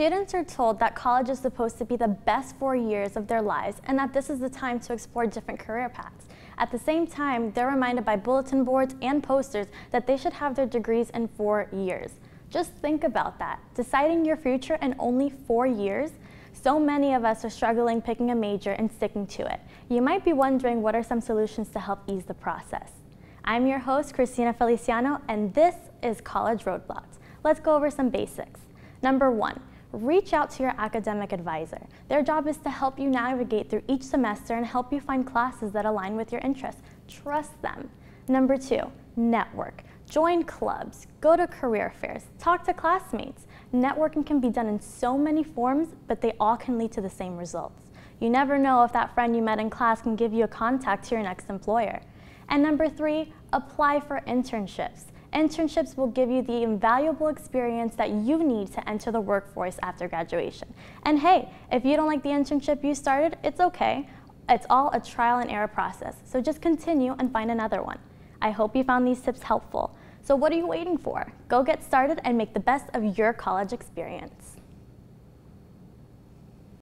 Students are told that college is supposed to be the best four years of their lives and that this is the time to explore different career paths. At the same time, they're reminded by bulletin boards and posters that they should have their degrees in four years. Just think about that. Deciding your future in only four years? So many of us are struggling picking a major and sticking to it. You might be wondering what are some solutions to help ease the process. I'm your host, Christina Feliciano, and this is College Roadblocks. Let's go over some basics. Number one, reach out to your academic advisor. Their job is to help you navigate through each semester and help you find classes that align with your interests. Trust them. Number two, network. Join clubs, go to career fairs, talk to classmates. Networking can be done in so many forms, but they all can lead to the same results. You never know if that friend you met in class can give you a contact to your next employer. And number three, apply for internships. Internships will give you the invaluable experience that you need to enter the workforce after graduation. And hey, if you don't like the internship you started, it's okay. It's all a trial and error process, so just continue and find another one. I hope you found these tips helpful. So what are you waiting for? Go get started and make the best of your college experience.